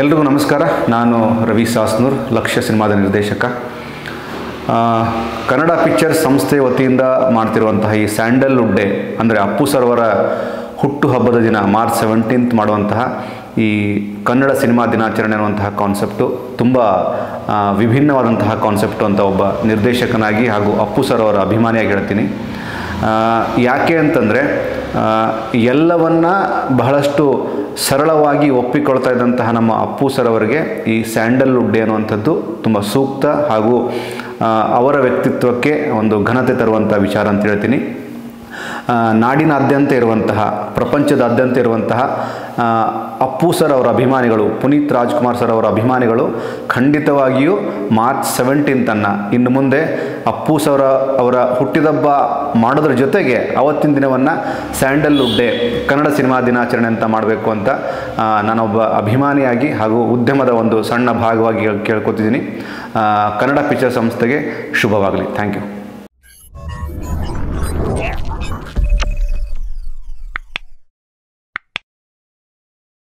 ಎಲ್ರಿಗೂ ನಮಸ್ಕಾರ. ನಾನು ರವಿ ಸಾಸ್ನೂರ್, ಲಕ್ಷ್ಯ ಸಿನಿಮಾದ ನಿರ್ದೇಶಕ. ಕನ್ನಡ ಪಿಕ್ಚರ್ಸ್ ಸಂಸ್ಥೆ ವತಿಯಿಂದ ಮಾಡ್ತಿರುವಂತಹ ಈ ಸ್ಯಾಂಡಲ್ವುಡ್ ಡೇ, ಅಂದರೆ ಅಪ್ಪು ಸರ್ವರ ಹುಟ್ಟುಹಬ್ಬದ ದಿನ, ಮಾರ್ಚ್ ಸೆವೆಂಟೀನ್ತ್ ಮಾಡುವಂತಹ ಈ ಕನ್ನಡ ಸಿನಿಮಾ ದಿನಾಚರಣೆ ಅನ್ನುವಂತಹ ಕಾನ್ಸೆಪ್ಟು ತುಂಬ ವಿಭಿನ್ನವಾದಂತಹ ಕಾನ್ಸೆಪ್ಟು ಅಂತ ಒಬ್ಬ ನಿರ್ದೇಶಕನಾಗಿ ಹಾಗೂ ಅಪ್ಪು ಸರ್ ಅವರ ಅಭಿಮಾನಿಯಾಗಿ ಹೇಳ್ತೀನಿ. ಯಾಕೆ ಅಂತಂದರೆ ಎಲ್ಲವನ್ನ ಬಹಳಷ್ಟು ಸರಳವಾಗಿ ಒಪ್ಪಿಕೊಳ್ತಾ ಇದ್ದಂತಹ ನಮ್ಮ ಅಪ್ಪು ಸರ್ ಅವರಿಗೆ ಈ ಸ್ಯಾಂಡಲ್ವುಡ್ ಡೇ ಅನ್ನುವಂಥದ್ದು ತುಂಬ ಸೂಕ್ತ ಹಾಗೂ ಅವರ ವ್ಯಕ್ತಿತ್ವಕ್ಕೆ ಒಂದು ಘನತೆ ತರುವಂಥ ವಿಚಾರ ಅಂತ ಹೇಳ್ತೀನಿ. ನಾಡಿನಾದ್ಯಂತ ಇರುವಂತಹ, ಪ್ರಪಂಚದಾದ್ಯಂತ ಇರುವಂತಹ ಅಪ್ಪು ಸರ್ ಅವರ ಅಭಿಮಾನಿಗಳು, ಪುನೀತ್ ರಾಜ್ಕುಮಾರ್ ಸರ್ ಅವರ ಅಭಿಮಾನಿಗಳು ಖಂಡಿತವಾಗಿಯೂ ಮಾರ್ಚ್ ಸೆವೆಂಟೀನ್ತನ್ನು ಇನ್ನು ಮುಂದೆ ಅಪ್ಪು ಸರ್ ಅವರ ಹುಟ್ಟಿದಬ್ಬ ಮಾಡೋದ್ರ ಜೊತೆಗೆ ಅವತ್ತಿನ ದಿನವನ್ನು ಸ್ಯಾಂಡಲ್ವುಡ್ ಡೇ, ಕನ್ನಡ ಸಿನಿಮಾ ದಿನಾಚರಣೆ ಅಂತ ಮಾಡಬೇಕು ಅಂತ ನಾನೊಬ್ಬ ಅಭಿಮಾನಿಯಾಗಿ ಹಾಗೂ ಉದ್ಯಮದ ಒಂದು ಸಣ್ಣ ಭಾಗವಾಗಿ ಕೇಳ್- ಕೇಳ್ಕೊತಿದ್ದೀನಿ. ಕನ್ನಡ ಪಿಕ್ಚರ್ ಸಂಸ್ಥೆಗೆ ಶುಭವಾಗಲಿ. Thank you.